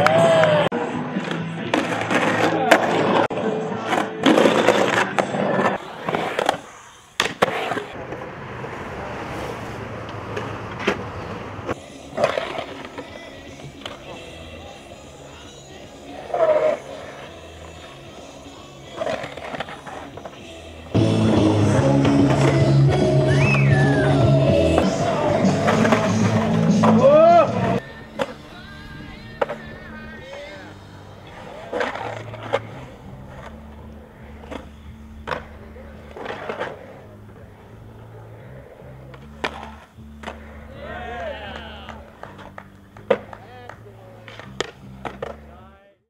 Yeah.